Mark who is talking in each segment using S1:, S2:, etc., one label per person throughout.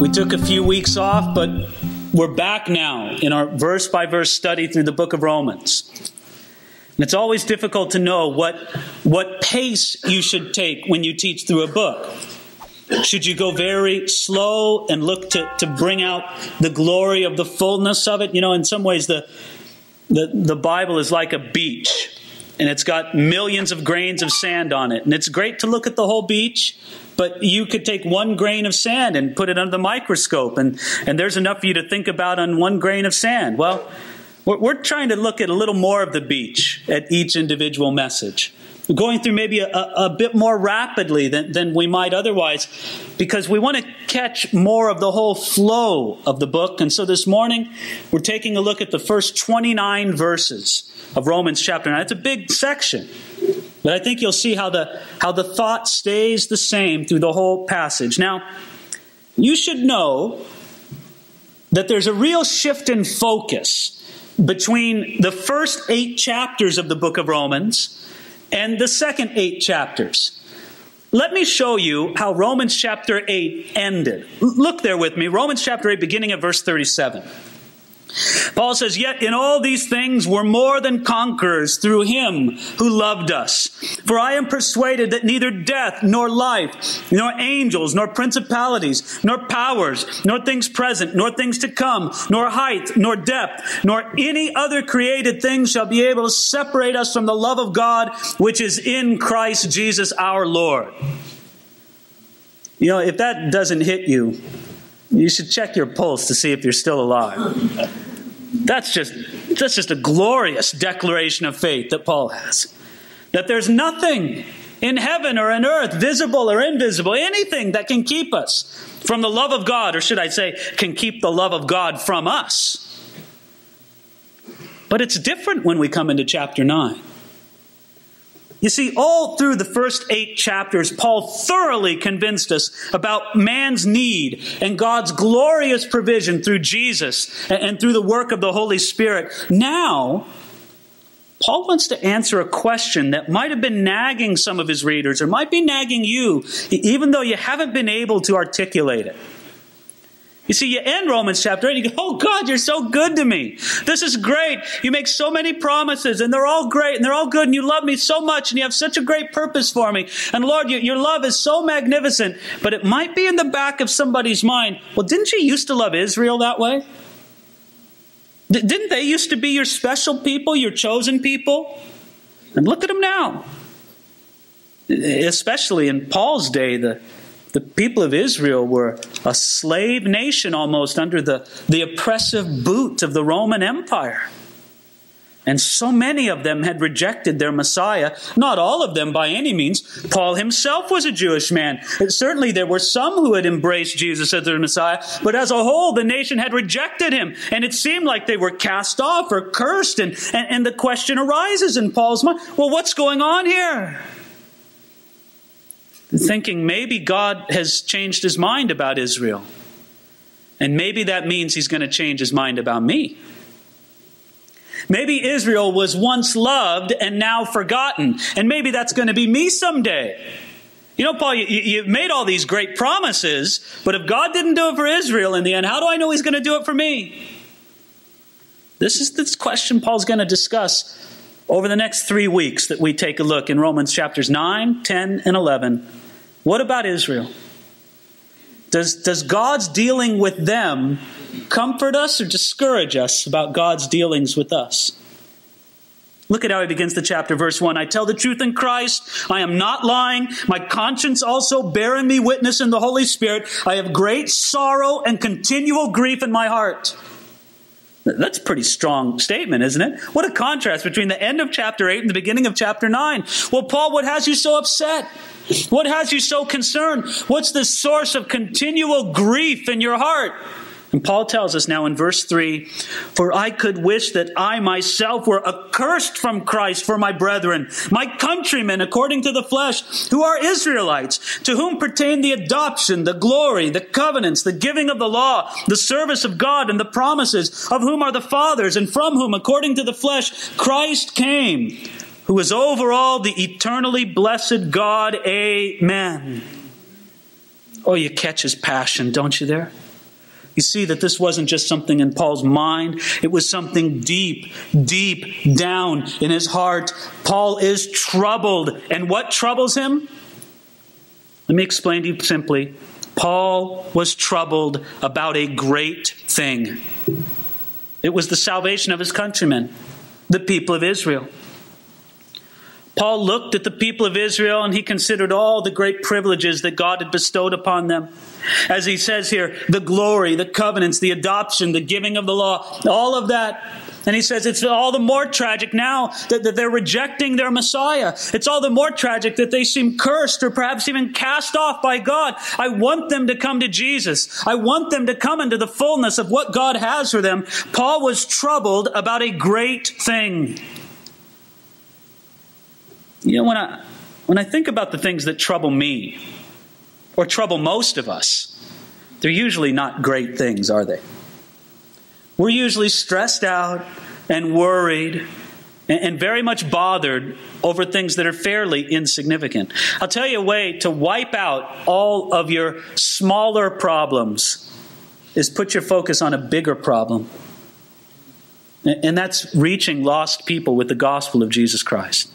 S1: We took a few weeks off, but we're back now in our verse by verse study through the book of Romans. And it's always difficult to know what, what pace you should take when you teach through a book. Should you go very slow and look to, to bring out the glory of the fullness of it? You know, in some ways, the, the, the Bible is like a beach, and it's got millions of grains of sand on it. And it's great to look at the whole beach, but you could take one grain of sand and put it under the microscope, and, and there's enough for you to think about on one grain of sand. Well, we're, we're trying to look at a little more of the beach at each individual message. We're going through maybe a, a, bit more rapidly than, than we might otherwise because we want to catch more of the whole flow of the book. And so this morning, we're taking a look at the first 29 verses of Romans chapter 9. It's a big section. But I think you'll see how the, how the thought stays the same through the whole passage. Now, you should know that there's a real shift in focus between the first eight chapters of the book of Romans and the second eight chapters. Let me show you how Romans chapter 8 ended. Look there with me. Romans chapter 8, beginning at verse 37. Paul says, Yet in all these things we're more than conquerors through him who loved us. For I am persuaded that neither death, nor life, nor angels, nor principalities, nor powers, nor things present, nor things to come, nor height, nor depth, nor any other created thing shall be able to separate us from the love of God which is in Christ Jesus our Lord. You know, if that doesn't hit you, you should check your pulse to see if you're still alive. That's just, that's just a glorious declaration of faith that Paul has. That there's nothing in heaven or in earth, visible or invisible, anything that can keep us from the love of God, or should I say, can keep the love of God from us. But it's different when we come into chapter 9. You see, all through the first eight chapters, Paul thoroughly convinced us about man's need and God's glorious provision through Jesus and through the work of the Holy Spirit. Now, Paul wants to answer a question that might have been nagging some of his readers or might be nagging you, even though you haven't been able to articulate it. You see, you end Romans chapter 8 and you go, Oh God, you're so good to me. This is great. You make so many promises and they're all great and they're all good and you love me so much and you have such a great purpose for me. And Lord, you, your love is so magnificent. But it might be in the back of somebody's mind, well, didn't you used to love Israel that way? D- didn't they used to be your special people, your chosen people? And look at them now. Especially in Paul's day, the the people of Israel were a slave nation almost under the, the oppressive boot of the Roman Empire. And so many of them had rejected their Messiah. Not all of them by any means. Paul himself was a Jewish man. Certainly there were some who had embraced Jesus as their Messiah, but as a whole, the nation had rejected him. And it seemed like they were cast off or cursed. And, and, and the question arises in Paul's mind well, what's going on here? Thinking maybe God has changed his mind about Israel. And maybe that means he's going to change his mind about me. Maybe Israel was once loved and now forgotten. And maybe that's going to be me someday. You know, Paul, you, you made all these great promises, but if God didn't do it for Israel in the end, how do I know he's going to do it for me? This is this question Paul's going to discuss over the next three weeks that we take a look in Romans chapters 9, 10, and 11. What about Israel? Does, does God's dealing with them comfort us or discourage us about God's dealings with us? Look at how he begins the chapter, verse 1. I tell the truth in Christ. I am not lying. My conscience also bearing me witness in the Holy Spirit. I have great sorrow and continual grief in my heart. That's a pretty strong statement, isn't it? What a contrast between the end of chapter 8 and the beginning of chapter 9. Well, Paul, what has you so upset? What has you so concerned? What's the source of continual grief in your heart? And Paul tells us now in verse 3 For I could wish that I myself were accursed from Christ for my brethren, my countrymen according to the flesh, who are Israelites, to whom pertain the adoption, the glory, the covenants, the giving of the law, the service of God, and the promises, of whom are the fathers, and from whom, according to the flesh, Christ came, who is over all the eternally blessed God. Amen. Oh, you catch his passion, don't you, there? You see that this wasn't just something in Paul's mind, it was something deep, deep down in his heart. Paul is troubled. And what troubles him? Let me explain to you simply. Paul was troubled about a great thing. It was the salvation of his countrymen, the people of Israel. Paul looked at the people of Israel and he considered all the great privileges that God had bestowed upon them. As he says here, the glory, the covenants, the adoption, the giving of the law, all of that. And he says it's all the more tragic now that, that they're rejecting their Messiah. It's all the more tragic that they seem cursed or perhaps even cast off by God. I want them to come to Jesus. I want them to come into the fullness of what God has for them. Paul was troubled about a great thing. You know, when I, when I think about the things that trouble me, or trouble most of us, they're usually not great things, are they? We're usually stressed out and worried and very much bothered over things that are fairly insignificant. I'll tell you a way to wipe out all of your smaller problems is put your focus on a bigger problem. And that's reaching lost people with the gospel of Jesus Christ.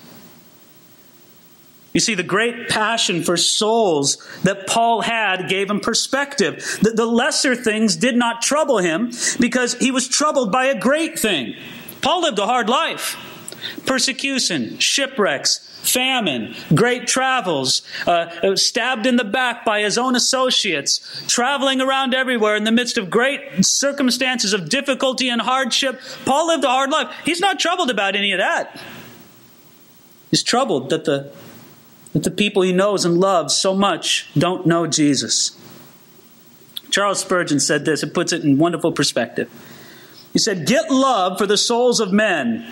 S1: You see, the great passion for souls that Paul had gave him perspective. The, the, lesser things did not trouble him because he was troubled by a great thing. Paul lived a hard life persecution, shipwrecks, famine, great travels, uh, stabbed in the back by his own associates, traveling around everywhere in the midst of great circumstances of difficulty and hardship. Paul lived a hard life. He's not troubled about any of that. He's troubled that the that the people he knows and loves so much don't know Jesus. Charles Spurgeon said this, it puts it in wonderful perspective. He said, Get love for the souls of men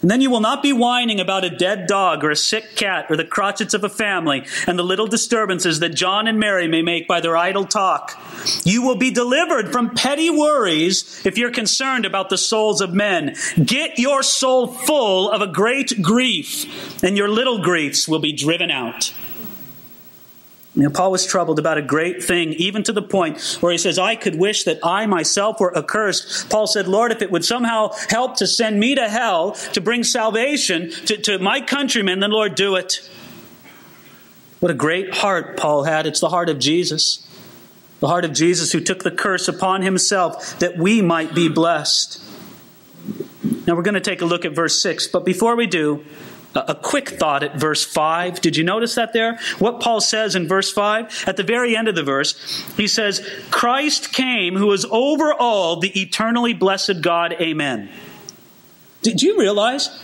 S1: and then you will not be whining about a dead dog or a sick cat or the crotchets of a family and the little disturbances that John and Mary may make by their idle talk. You will be delivered from petty worries if you're concerned about the souls of men. Get your soul full of a great grief, and your little griefs will be driven out. You know, Paul was troubled about a great thing, even to the point where he says, I could wish that I myself were accursed. Paul said, Lord, if it would somehow help to send me to hell to bring salvation to, to my countrymen, then Lord, do it. What a great heart Paul had. It's the heart of Jesus. The heart of Jesus who took the curse upon himself that we might be blessed. Now we're going to take a look at verse 6, but before we do, a quick thought at verse 5. Did you notice that there? What Paul says in verse 5? At the very end of the verse, he says, Christ came who is over all the eternally blessed God. Amen. Did you realize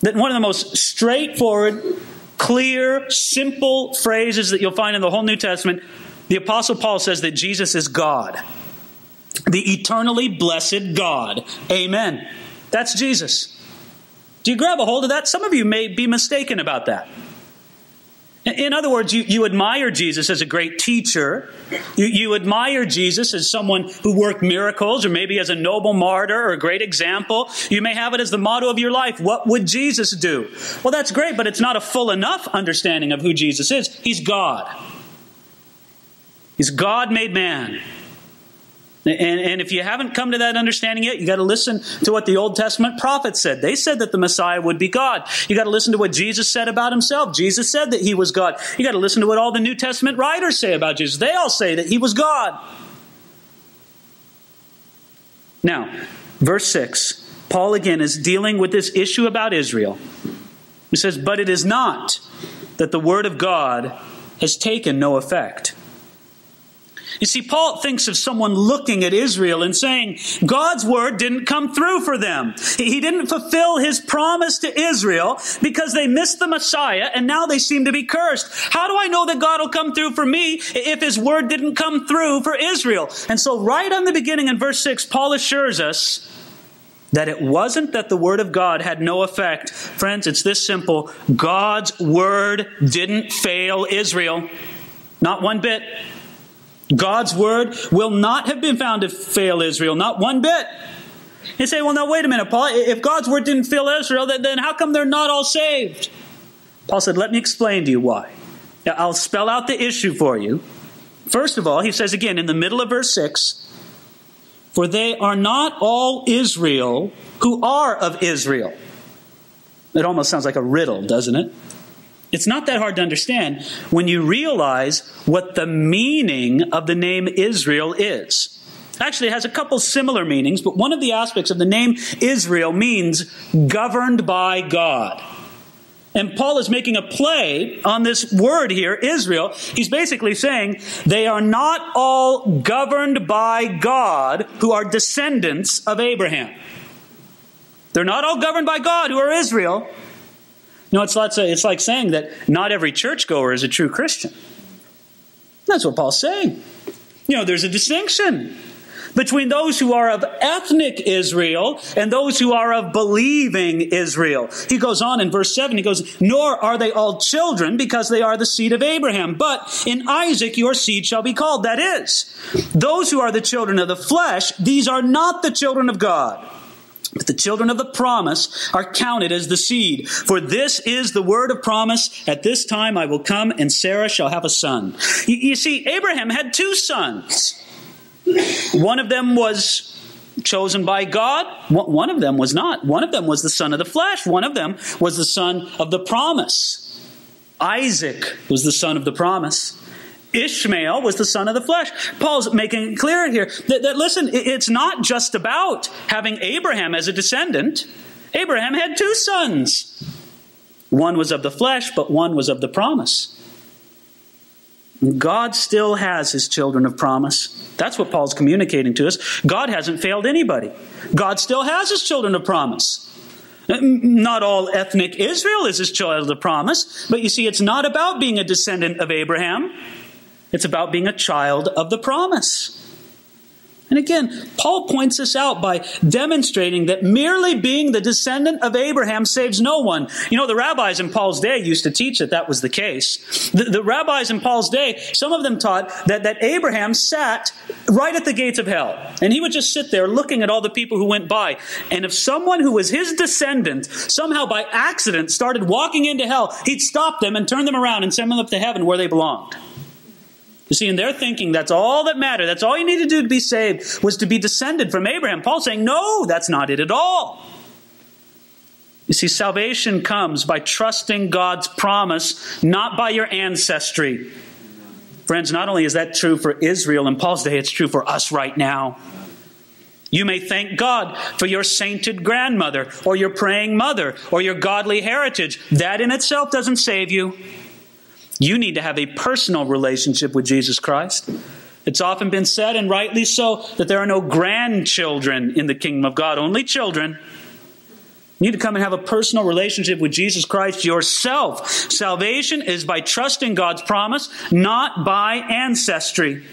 S1: that one of the most straightforward, clear, simple phrases that you'll find in the whole New Testament, the Apostle Paul says that Jesus is God, the eternally blessed God. Amen. That's Jesus. Do you grab a hold of that? Some of you may be mistaken about that. In other words, you, you admire Jesus as a great teacher. You, you admire Jesus as someone who worked miracles, or maybe as a noble martyr or a great example. You may have it as the motto of your life. What would Jesus do? Well, that's great, but it's not a full enough understanding of who Jesus is. He's God. He's God made man. And, and, if you haven't come to that understanding yet, you got to listen to what the Old Testament prophets said. They said that the Messiah would be God. You got to listen to what Jesus said about himself. Jesus said that he was God. You got to listen to what all the New Testament writers say about Jesus. They all say that he was God. Now, verse 6, Paul again is dealing with this issue about Israel. He says, But it is not that the word of God has taken no effect. You see, Paul thinks of someone looking at Israel and saying, God's word didn't come through for them. He didn't fulfill his promise to Israel because they missed the Messiah and now they seem to be cursed. How do I know that God will come through for me if his word didn't come through for Israel? And so, right on the beginning in verse 6, Paul assures us that it wasn't that the word of God had no effect. Friends, it's this simple God's word didn't fail Israel. Not one bit. God's word will not have been found to fail Israel, not one bit. You say, well, now, wait a minute, Paul. If God's word didn't fail Israel, then how come they're not all saved? Paul said, let me explain to you why. Now, I'll spell out the issue for you. First of all, he says again in the middle of verse 6 For they are not all Israel who are of Israel. It almost sounds like a riddle, doesn't it? It's not that hard to understand when you realize what the meaning of the name Israel is. Actually, it has a couple similar meanings, but one of the aspects of the name Israel means governed by God. And Paul is making a play on this word here, Israel. He's basically saying they are not all governed by God who are descendants of Abraham. They're not all governed by God who are Israel. No, it's, lots of, it's like saying that not every churchgoer is a true Christian. That's what Paul's saying. You know, there's a distinction between those who are of ethnic Israel and those who are of believing Israel. He goes on in verse 7, he goes, Nor are they all children because they are the seed of Abraham, but in Isaac your seed shall be called. That is, those who are the children of the flesh, these are not the children of God. But the children of the promise are counted as the seed. For this is the word of promise. At this time I will come and Sarah shall have a son. You, you see, Abraham had two sons. One of them was chosen by God. One of them was not. One of them was the son of the flesh. One of them was the son of the promise. Isaac was the son of the promise. Ishmael was the son of the flesh. Paul's making it clear here that, that, listen, it's not just about having Abraham as a descendant. Abraham had two sons. One was of the flesh, but one was of the promise. God still has his children of promise. That's what Paul's communicating to us. God hasn't failed anybody. God still has his children of promise. Not all ethnic Israel is his child of promise, but you see, it's not about being a descendant of Abraham. It's about being a child of the promise. And again, Paul points this out by demonstrating that merely being the descendant of Abraham saves no one. You know, the rabbis in Paul's day used to teach that that was the case. The, the rabbis in Paul's day, some of them taught that, that Abraham sat right at the gates of hell. And he would just sit there looking at all the people who went by. And if someone who was his descendant somehow by accident started walking into hell, he'd stop them and turn them around and send them up to heaven where they belonged. You see, in their thinking, that's all that mattered. That's all you need to do to be saved was to be descended from Abraham. Paul's saying, no, that's not it at all. You see, salvation comes by trusting God's promise, not by your ancestry. Friends, not only is that true for Israel in Paul's day, it's true for us right now. You may thank God for your sainted grandmother, or your praying mother, or your godly heritage. That in itself doesn't save you. You need to have a personal relationship with Jesus Christ. It's often been said, and rightly so, that there are no grandchildren in the kingdom of God, only children. You need to come and have a personal relationship with Jesus Christ yourself. Salvation is by trusting God's promise, not by ancestry.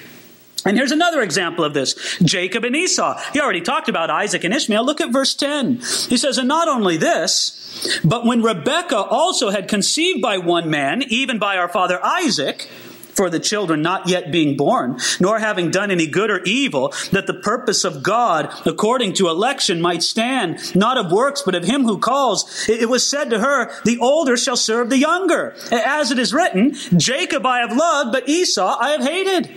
S1: And here's another example of this Jacob and Esau. He already talked about Isaac and Ishmael. Look at verse 10. He says, And not only this, but when Rebekah also had conceived by one man, even by our father Isaac, for the children not yet being born, nor having done any good or evil, that the purpose of God according to election might stand, not of works, but of him who calls. It was said to her, The older shall serve the younger. As it is written, Jacob I have loved, but Esau I have hated.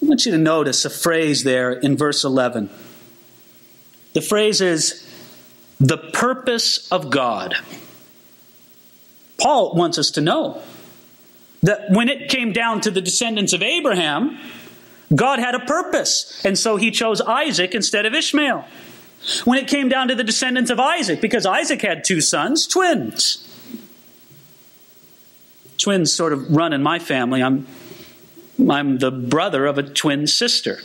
S1: I want you to notice a phrase there in verse 11. The phrase is, the purpose of God. Paul wants us to know that when it came down to the descendants of Abraham, God had a purpose, and so he chose Isaac instead of Ishmael. When it came down to the descendants of Isaac, because Isaac had two sons, twins. Twins sort of run in my family. I'm I'm the brother of a twin sister.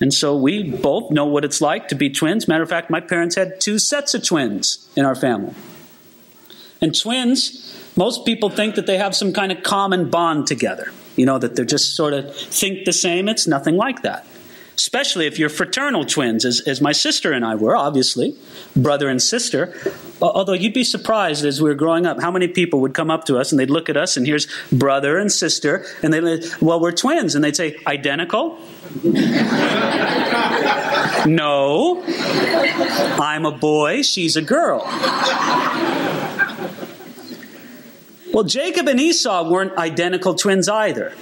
S1: And so we both know what it's like to be twins. Matter of fact, my parents had two sets of twins in our family. And twins, most people think that they have some kind of common bond together. You know, that they're just sort of think the same. It's nothing like that especially if you're fraternal twins, as, as my sister and I were, obviously, brother and sister. Uh, although you'd be surprised as we were growing up how many people would come up to us and they'd look at us and here's brother and sister, and they'd well, we're twins. And they'd say, identical? no. I'm a boy, she's a girl. Well, Jacob and Esau weren't identical twins either.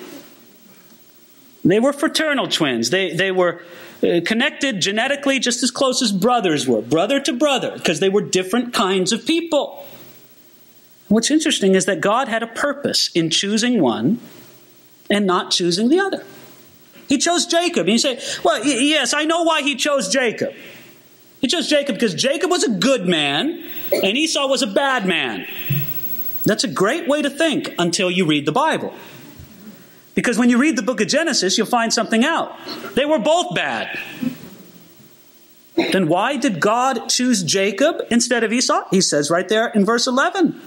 S1: They were fraternal twins. They, they were uh, connected genetically just as close as brothers were, brother to brother, because they were different kinds of people. What's interesting is that God had a purpose in choosing one and not choosing the other. He chose Jacob. And you say, well, yes, I know why he chose Jacob. He chose Jacob because Jacob was a good man and Esau was a bad man. That's a great way to think until you read the Bible. Because when you read the book of Genesis, you'll find something out. They were both bad. Then why did God choose Jacob instead of Esau? He says right there in verse 11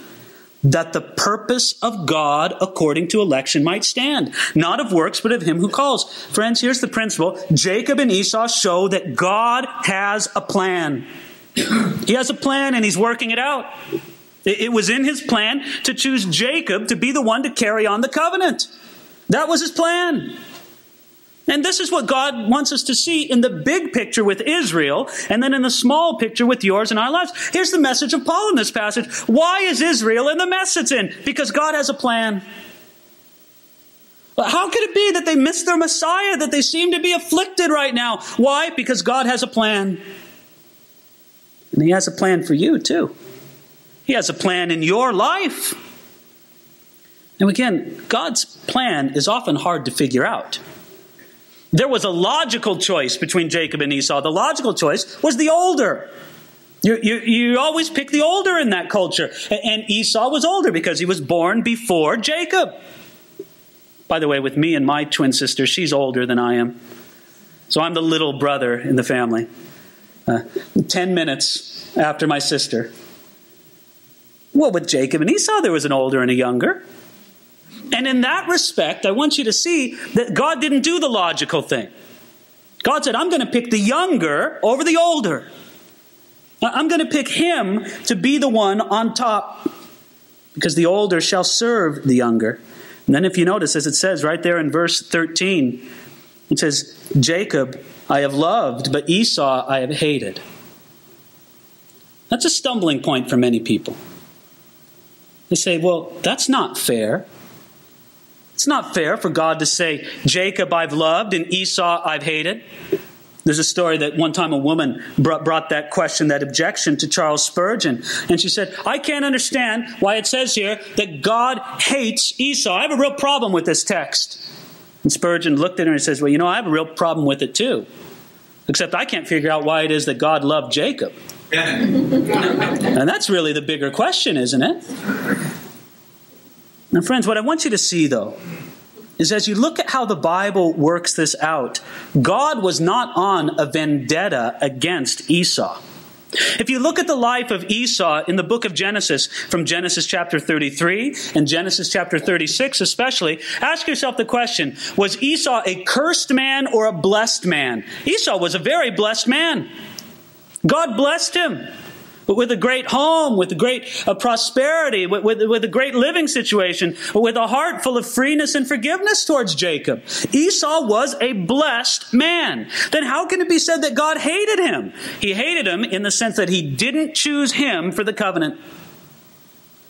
S1: that the purpose of God according to election might stand, not of works, but of him who calls. Friends, here's the principle Jacob and Esau show that God has a plan. He has a plan and he's working it out. It was in his plan to choose Jacob to be the one to carry on the covenant. That was his plan. And this is what God wants us to see in the big picture with Israel, and then in the small picture with yours and our lives. Here's the message of Paul in this passage. Why is Israel in the mess it's in? Because God has a plan. How could it be that they miss their Messiah, that they seem to be afflicted right now? Why? Because God has a plan. And He has a plan for you, too. He has a plan in your life. Now, again, God's plan is often hard to figure out. There was a logical choice between Jacob and Esau. The logical choice was the older. You, you, you, always pick the older in that culture. And Esau was older because he was born before Jacob. By the way, with me and my twin sister, she's older than I am. So I'm the little brother in the family. Uh, ten minutes after my sister. Well, with Jacob and Esau, there was an older and a younger. And in that respect, I want you to see that God didn't do the logical thing. God said, I'm going to pick the younger over the older. I'm going to pick him to be the one on top because the older shall serve the younger. And then, if you notice, as it says right there in verse 13, it says, Jacob I have loved, but Esau I have hated. That's a stumbling point for many people. They say, well, that's not fair. It's not fair for God to say, Jacob I've loved and Esau I've hated. There's a story that one time a woman brought, that question, that objection to Charles Spurgeon. And she said, I can't understand why it says here that God hates Esau. I have a real problem with this text. And Spurgeon looked at her and says, Well, you know, I have a real problem with it too. Except I can't figure out why it is that God loved Jacob. and that's really the bigger question, isn't it? Now, friends, what I want you to see, though, is as you look at how the Bible works this out, God was not on a vendetta against Esau. If you look at the life of Esau in the book of Genesis, from Genesis chapter 33 and Genesis chapter 36 especially, ask yourself the question Was Esau a cursed man or a blessed man? Esau was a very blessed man. God blessed him but with a great home, with a great uh, prosperity, with, with, with a great living situation, with a heart full of freeness and forgiveness towards Jacob. Esau was a blessed man. Then how can it be said that God hated him? He hated him in the sense that he didn't choose him for the covenant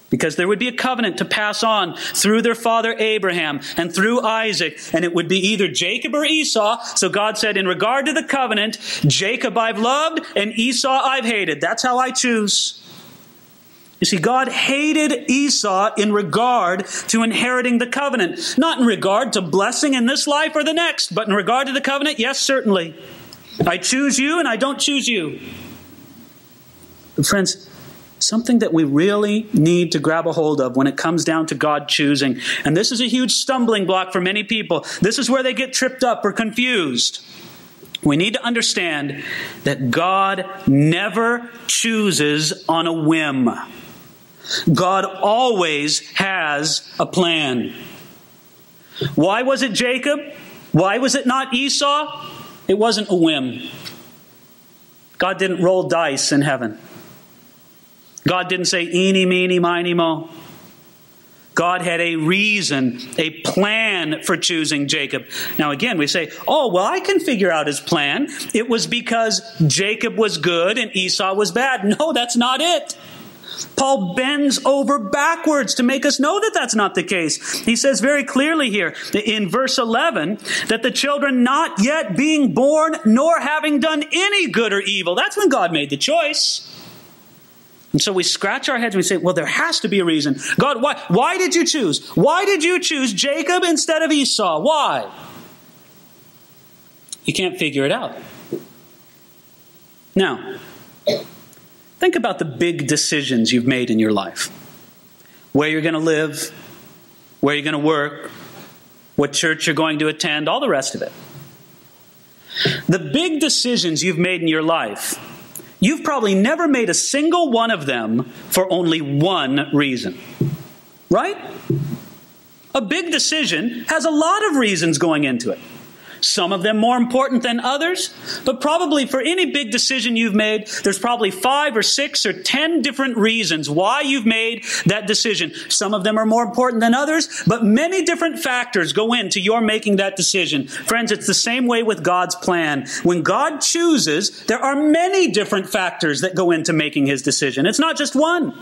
S1: because there would be a covenant to pass on through their father Abraham and through Isaac, and it would be either Jacob or Esau. So God said, in regard to the covenant, Jacob I've loved and Esau I've hated. That's how I choose. You see, God hated Esau in regard to inheriting the covenant. Not in regard to blessing in this life or the next, but in regard to the covenant, yes, certainly. I choose you and I don't choose you. But friends, something that we really need to grab a hold of when it comes down to God choosing. And this is a huge stumbling block for many people. This is where they get tripped up or confused. We need to understand that God never chooses on a whim. God always has a plan. Why was it Jacob? Why was it not Esau? It wasn't a whim. God didn't roll dice in heaven. God didn't say eeny, meeny, miny, mo. God had a reason, a plan for choosing Jacob. Now, again, we say, oh, well, I can figure out his plan. It was because Jacob was good and Esau was bad. No, that's not it. Paul bends over backwards to make us know that that's not the case. He says very clearly here in verse 11 that the children not yet being born nor having done any good or evil. That's when God made the choice. And so we scratch our heads and we say, well, there has to be a reason. God, why, why did you choose? Why did you choose Jacob instead of Esau? Why? You can't figure it out. Now, think about the big decisions you've made in your life where you're going to live, where you're going to work, what church you're going to attend, all the rest of it. The big decisions you've made in your life You've probably never made a single one of them for only one reason. Right? A big decision has a lot of reasons going into it some of them more important than others. But probably for any big decision you've made, there's probably five or six or ten different reasons why you've made that decision. Some of them are more important than others, but many different factors go into your making that decision. Friends, it's the same way with God's plan. When God chooses, there are many different factors that go into making his decision. It's not just one.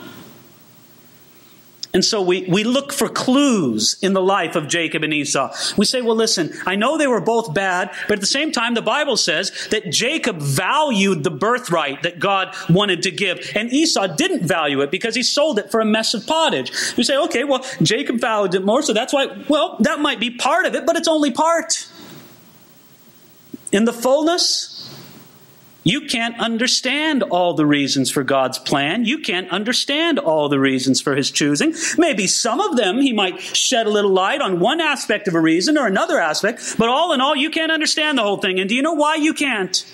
S1: And so we, we look for clues in the life of Jacob and Esau. We say, well, listen, I know they were both bad, but at the same time, the Bible says that Jacob valued the birthright that God wanted to give, and Esau didn't value it because he sold it for a mess of pottage. You say, okay, well, Jacob valued it more, so that's why, well, that might be part of it, but it's only part. In the fullness, you can't understand all the reasons for God's plan. You can't understand all the reasons for His choosing. Maybe some of them He might shed a little light on one aspect of a reason or another aspect, but all in all, you can't understand the whole thing. And do you know why you can't?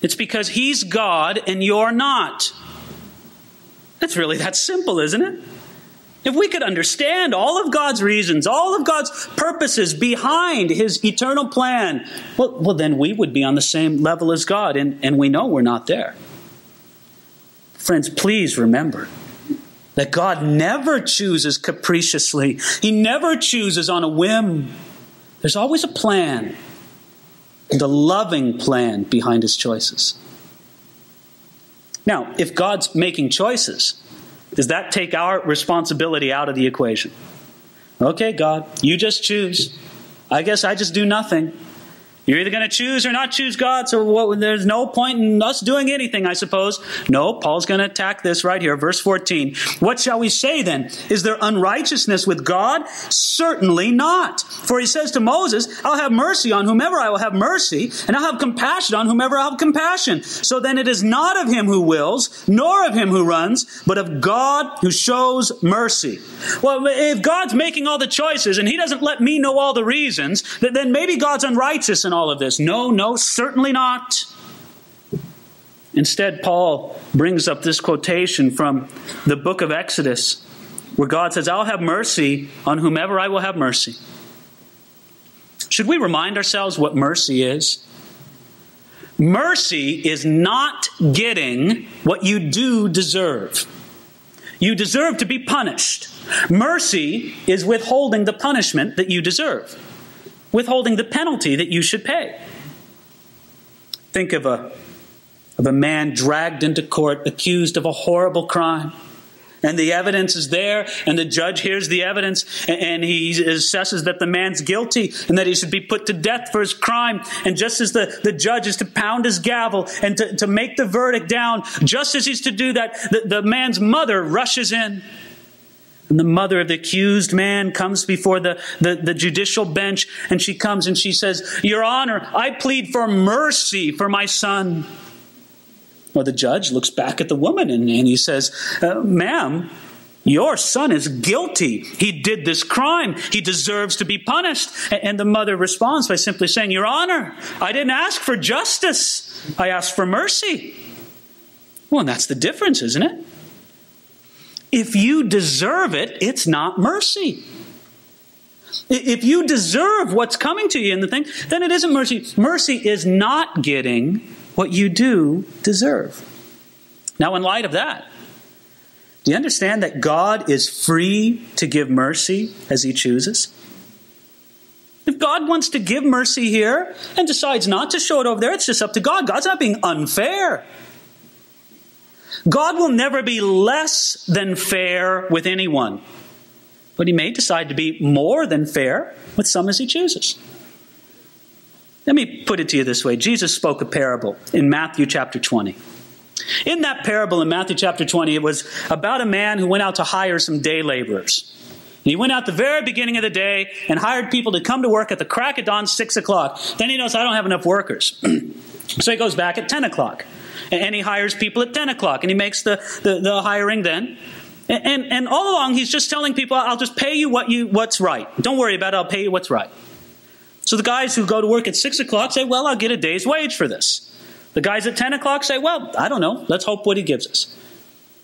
S1: It's because He's God and you're not. That's really that simple, isn't it? If we could understand all of God's reasons, all of God's purposes behind His eternal plan, well, well then we would be on the same level as God, and, and we know we're not there. Friends, please remember that God never chooses capriciously, He never chooses on a whim. There's always a plan, and a loving plan behind His choices. Now, if God's making choices, does that take our responsibility out of the equation? Okay, God, you just choose. I guess I just do nothing. You're either going to choose or not choose God, so what, there's no point in us doing anything, I suppose. No, Paul's going to attack this right here, verse 14. What shall we say then? Is there unrighteousness with God? Certainly not. For he says to Moses, I'll have mercy on whomever I will have mercy, and I'll have compassion on whomever I'll have compassion. So then it is not of him who wills, nor of him who runs, but of God who shows mercy. Well, if God's making all the choices and he doesn't let me know all the reasons, then maybe God's unrighteous in all of this. No, no, certainly not. Instead, Paul brings up this quotation from the book of Exodus, where God says, I'll have mercy on whomever I will have mercy. Should we remind ourselves what mercy is? Mercy is not getting what you do deserve. You deserve to be punished. Mercy is withholding the punishment that you deserve withholding the penalty that you should pay. Think of a, of a man dragged into court accused of a horrible crime. And the evidence is there, and the judge hears the evidence, and he assesses that the man's guilty and that he should be put to death for his crime. And just as the, the judge is to pound his gavel and to, to make the verdict down, just as he's to do that, the, the man's mother rushes in and the mother of the accused man comes before the, the, the, judicial bench and she comes and she says, Your Honor, I plead for mercy for my son. Well, the judge looks back at the woman and, and he says, uh, Ma'am, your son is guilty. He did this crime. He deserves to be punished. And the mother responds by simply saying, Your Honor, I didn't ask for justice. I asked for mercy. Well, and that's the difference, isn't it? If you deserve it, it's not mercy. If you deserve what's coming to you in the thing, then it isn't mercy. Mercy is not getting what you do deserve. Now, in light of that, do you understand that God is free to give mercy as He chooses? If God wants to give mercy here and decides not to show it over there, it's just up to God. God's not being unfair. God will never be less than fair with anyone, but he may decide to be more than fair with some as he chooses. Let me put it to you this way Jesus spoke a parable in Matthew chapter 20. In that parable in Matthew chapter 20, it was about a man who went out to hire some day laborers. He went out the very beginning of the day and hired people to come to work at the crack of dawn, 6 o'clock. Then he knows I don't have enough workers. so he goes back at 10 o'clock. And he hires people at 10 o'clock. And he makes the, the, the hiring then. And, and, and all along, he's just telling people, I'll just pay you, what you what's right. Don't worry about it, I'll pay you what's right. So the guys who go to work at 6 o'clock say, Well, I'll get a day's wage for this. The guys at 10 o'clock say, Well, I don't know. Let's hope what he gives us.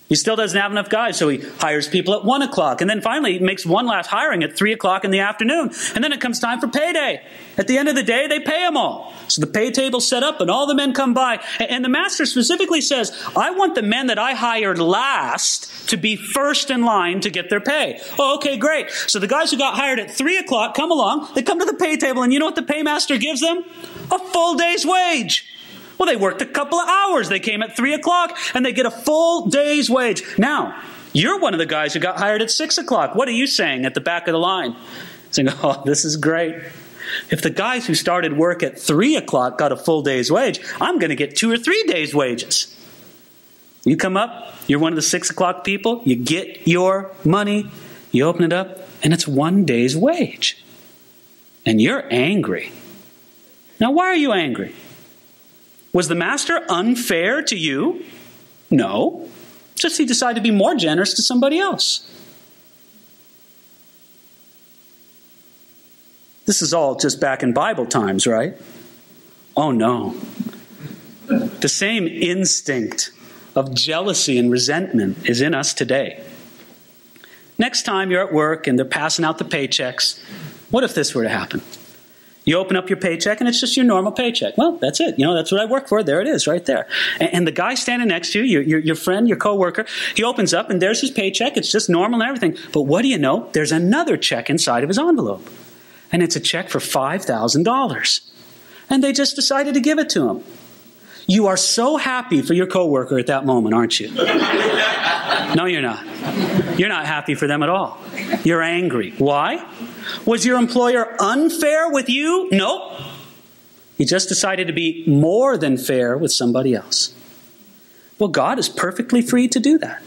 S1: He still doesn't have enough guys, so he hires people at 1 o'clock. And then finally, he makes one last hiring at 3 o'clock in the afternoon. And then it comes time for payday. At the end of the day, they pay them all. So the pay table's set up, and all the men come by. And the master specifically says, I want the men that I hired last to be first in line to get their pay. Oh, okay, great. So the guys who got hired at 3 o'clock come along, they come to the pay table, and you know what the paymaster gives them? A full day's wage. Well, they worked a couple of hours. They came at 3 o'clock and they get a full day's wage. Now, you're one of the guys who got hired at 6 o'clock. What are you saying at the back of the line? Saying, oh, this is great. If the guys who started work at 3 o'clock got a full day's wage, I'm going to get two or three days' wages. You come up, you're one of the 6 o'clock people, you get your money, you open it up, and it's one day's wage. And you're angry. Now, why are you angry? Was the master unfair to you? No. Just he decided to be more generous to somebody else. This is all just back in Bible times, right? Oh no. The same instinct of jealousy and resentment is in us today. Next time you're at work and they're passing out the paychecks, what if this were to happen? You open up your paycheck and it's just your normal paycheck. Well, that's it. You know, that's what I work for. There it is, right there. And, and the guy standing next to you, your, your, your friend, your coworker, he opens up and there's his paycheck. It's just normal and everything. But what do you know? There's another check inside of his envelope. And it's a check for $5,000. And they just decided to give it to him. You are so happy for your coworker at that moment, aren't you? no, you're not. You're not happy for them at all. You're angry. Why? Was your employer unfair with you? Nope. He just decided to be more than fair with somebody else. Well, God is perfectly free to do that.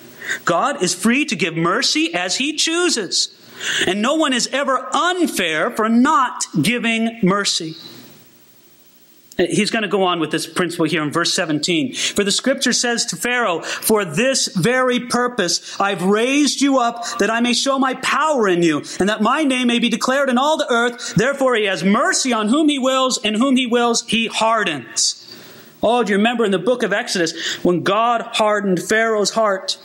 S1: God is free to give mercy as He chooses. And no one is ever unfair for not giving mercy. He's going to go on with this principle here in verse 17. For the scripture says to Pharaoh, For this very purpose I've raised you up, that I may show my power in you, and that my name may be declared in all the earth. Therefore he has mercy on whom he wills, and whom he wills he hardens. Oh, do you remember in the book of Exodus when God hardened Pharaoh's heart?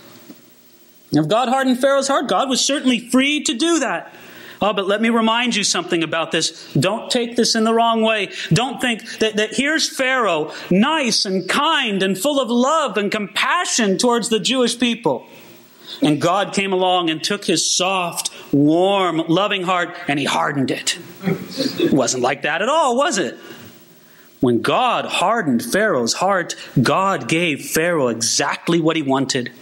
S1: If God hardened Pharaoh's heart, God was certainly free to do that. Oh, but let me remind you something about this. Don't take this in the wrong way. Don't think that, that here's Pharaoh, nice and kind and full of love and compassion towards the Jewish people. And God came along and took his soft, warm, loving heart and he hardened it. It wasn't like that at all, was it? When God hardened Pharaoh's heart, God gave Pharaoh exactly what he wanted.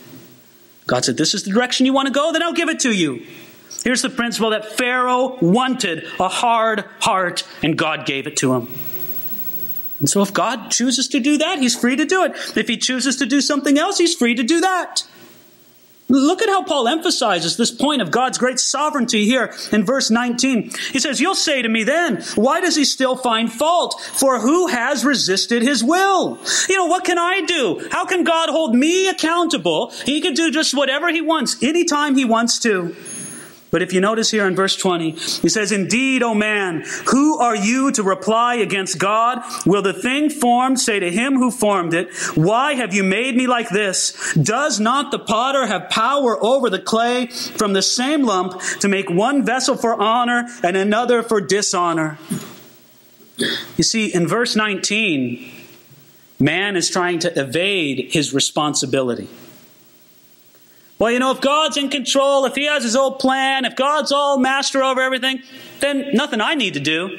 S1: God said, This is the direction you want to go, then I'll give it to you. Here's the principle that Pharaoh wanted a hard heart, and God gave it to him. And so, if God chooses to do that, he's free to do it. If he chooses to do something else, he's free to do that. Look at how Paul emphasizes this point of God's great sovereignty here in verse 19. He says, You'll say to me then, why does he still find fault? For who has resisted his will? You know, what can I do? How can God hold me accountable? He can do just whatever he wants, anytime he wants to. But if you notice here in verse 20, he says, Indeed, O man, who are you to reply against God? Will the thing formed say to him who formed it, Why have you made me like this? Does not the potter have power over the clay from the same lump to make one vessel for honor and another for dishonor? You see, in verse 19, man is trying to evade his responsibility. Well, you know, if God's in control, if He has His old plan, if God's all master over everything, then nothing I need to do.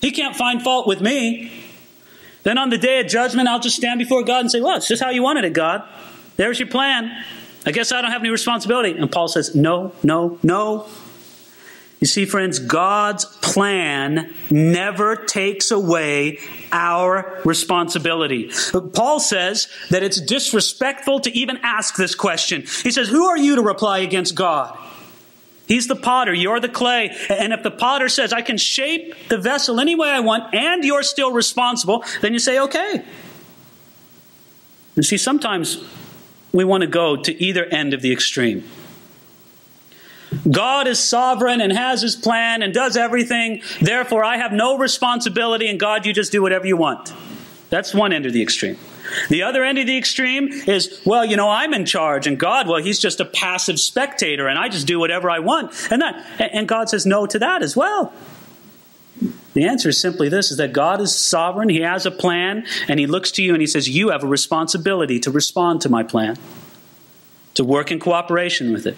S1: He can't find fault with me. Then on the day of judgment, I'll just stand before God and say, Well, it's just how you wanted it, God. There's your plan. I guess I don't have any responsibility. And Paul says, No, no, no. You see, friends, God's plan never takes away our responsibility. Paul says that it's disrespectful to even ask this question. He says, Who are you to reply against God? He's the potter, you're the clay. And if the potter says, I can shape the vessel any way I want, and you're still responsible, then you say, Okay. You see, sometimes we want to go to either end of the extreme. God is sovereign and has his plan and does everything. Therefore, I have no responsibility, and God, you just do whatever you want. That's one end of the extreme. The other end of the extreme is, well, you know, I'm in charge, and God, well, he's just a passive spectator, and I just do whatever I want. And that, and God says no to that as well. The answer is simply this is that God is sovereign, He has a plan, and He looks to you and He says, You have a responsibility to respond to my plan, to work in cooperation with it.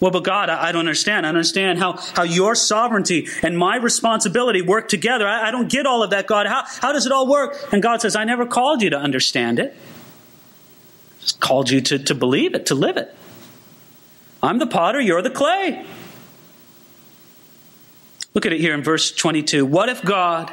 S1: Well, but God, I, don't understand. I understand how, how your sovereignty and my responsibility work together. I, I don't get all of that, God. How, how does it all work? And God says, I never called you to understand it. I just called you to, to believe it, to live it. I'm the potter, you're the clay. Look at it here in verse 22. What if God,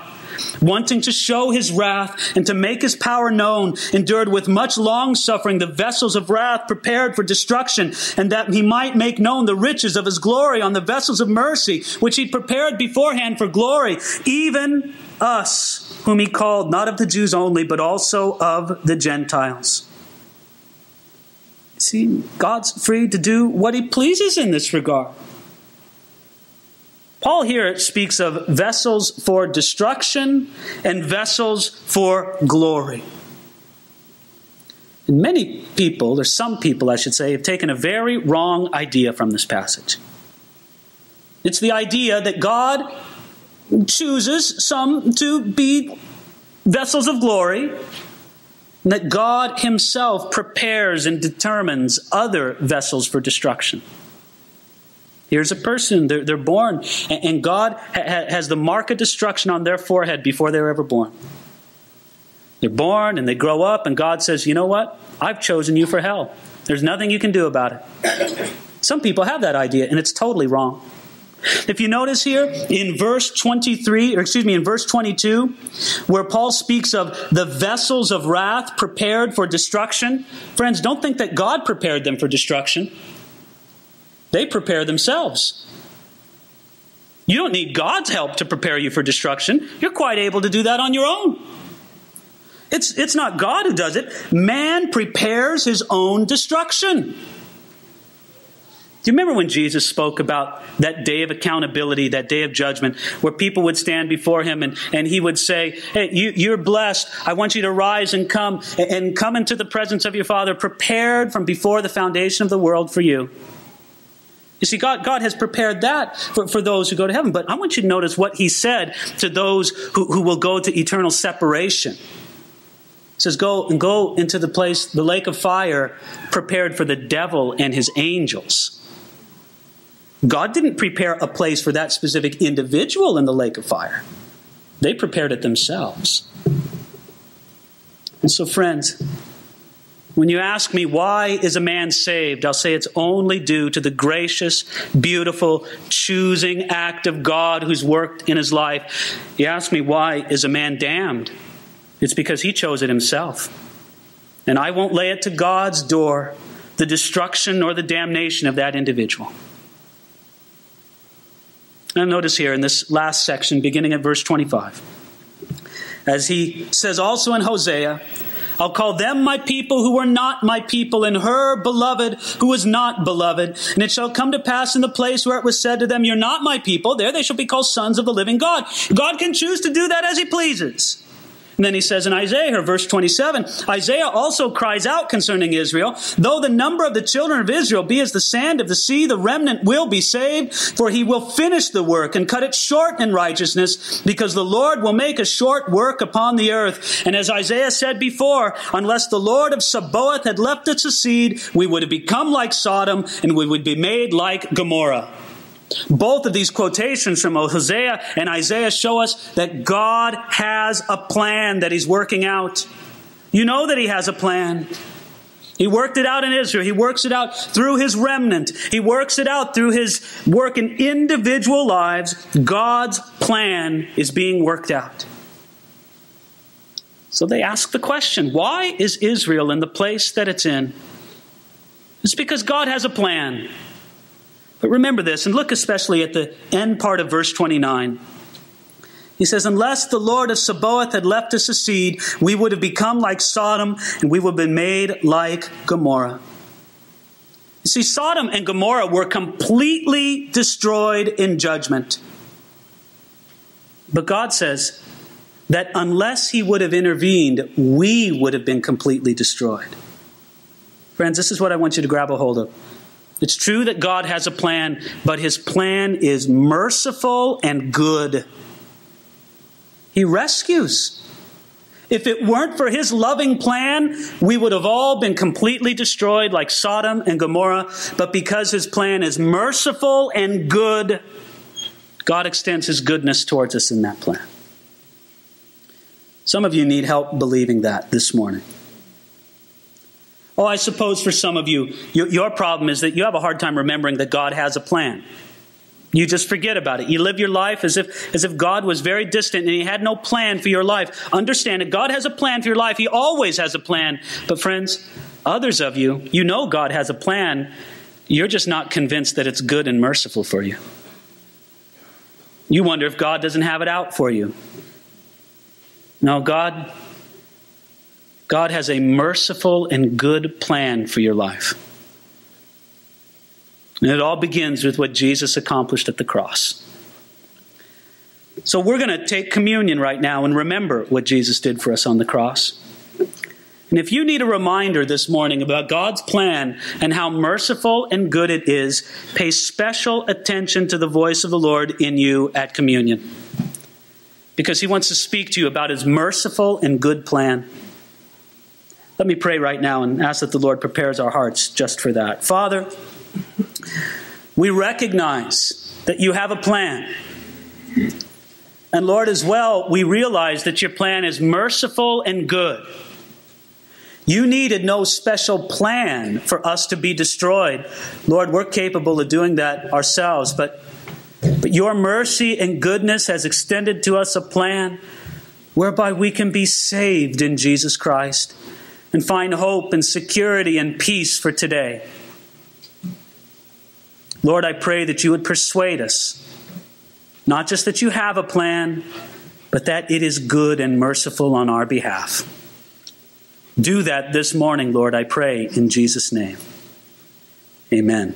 S1: wanting to show his wrath and to make his power known, endured with much long suffering the vessels of wrath prepared for destruction, and that he might make known the riches of his glory on the vessels of mercy, which he prepared beforehand for glory, even us, whom he called not of the Jews only, but also of the Gentiles. See, God's free to do what he pleases in this regard. Paul here speaks of vessels for destruction and vessels for glory. And many people, or some people, I should say, have taken a very wrong idea from this passage. It's the idea that God chooses some to be vessels of glory, and that God Himself prepares and determines other vessels for destruction. Here's a person, they're, they're born, and God ha- has the mark of destruction on their forehead before they're ever born. They're born and they grow up, and God says, You know what? I've chosen you for hell. There's nothing you can do about it. Some people have that idea, and it's totally wrong. If you notice here in verse 23, or excuse me, in verse 22, where Paul speaks of the vessels of wrath prepared for destruction, friends, don't think that God prepared them for destruction. They prepare themselves. You don't need God's help to prepare you for destruction. You're quite able to do that on your own. It's, it's not God who does it. Man prepares his own destruction. Do you remember when Jesus spoke about that day of accountability, that day of judgment, where people would stand before him and, and he would say, Hey, you, you're blessed. I want you to rise and come and come into the presence of your Father, prepared from before the foundation of the world for you. You see, God, God has prepared that for, for those who go to heaven. But I want you to notice what he said to those who, who will go to eternal separation. He says, Go and go into the place, the lake of fire, prepared for the devil and his angels. God didn't prepare a place for that specific individual in the lake of fire, they prepared it themselves. And so, friends, when you ask me, why is a man saved? I'll say it's only due to the gracious, beautiful, choosing act of God who's worked in his life. You ask me, why is a man damned? It's because he chose it himself. And I won't lay it to God's door, the destruction or the damnation of that individual. Now, notice here in this last section, beginning at verse 25, as he says also in Hosea, I'll call them my people who were not my people, and her beloved who was not beloved. And it shall come to pass in the place where it was said to them, You're not my people, there they shall be called sons of the living God. God can choose to do that as he pleases. And then he says in Isaiah, verse 27, Isaiah also cries out concerning Israel, though the number of the children of Israel be as the sand of the sea, the remnant will be saved, for he will finish the work and cut it short in righteousness, because the Lord will make a short work upon the earth. And as Isaiah said before, unless the Lord of Sabaoth had left us a seed, we would have become like Sodom and we would be made like Gomorrah. Both of these quotations from Hosea and Isaiah show us that God has a plan that He's working out. You know that He has a plan. He worked it out in Israel. He works it out through his remnant. He works it out through his work in individual lives. God's plan is being worked out. So they ask the question why is Israel in the place that it's in? It's because God has a plan. But remember this, and look especially at the end part of verse 29. He says, Unless the Lord of Sabaoth had left us a seed, we would have become like Sodom and we would have been made like Gomorrah. You see, Sodom and Gomorrah were completely destroyed in judgment. But God says that unless He would have intervened, we would have been completely destroyed. Friends, this is what I want you to grab a hold of. It's true that God has a plan, but His plan is merciful and good. He rescues. If it weren't for his loving plan, we would have all been completely destroyed like Sodom and Gomorrah. But because his plan is merciful and good, God extends his goodness towards us in that plan. Some of you need help believing that this morning. Oh, I suppose for some of you, your problem is that you have a hard time remembering that God has a plan. You just forget about it. You live your life as if, as if God was very distant and He had no plan for your life. Understand that God has a plan for your life. He always has a plan. But, friends, others of you, you know God has a plan. You're just not convinced that it's good and merciful for you. You wonder if God doesn't have it out for you. No, God, God has a merciful and good plan for your life. And it all begins with what Jesus accomplished at the cross. So we're going to take communion right now and remember what Jesus did for us on the cross. And if you need a reminder this morning about God's plan and how merciful and good it is, pay special attention to the voice of the Lord in you at communion. Because he wants to speak to you about his merciful and good plan. Let me pray right now and ask that the Lord prepares our hearts just for that. Father, we recognize that you have a plan. And Lord, as well, we realize that your plan is merciful and good. You needed no special plan for us to be destroyed. Lord, we're capable of doing that ourselves, but, but your mercy and goodness has extended to us a plan whereby we can be saved in Jesus Christ and find hope and security and peace for today. Lord, I pray that you would persuade us, not just that you have a plan, but that it is good and merciful on our behalf. Do that this morning, Lord, I pray, in Jesus' name. Amen.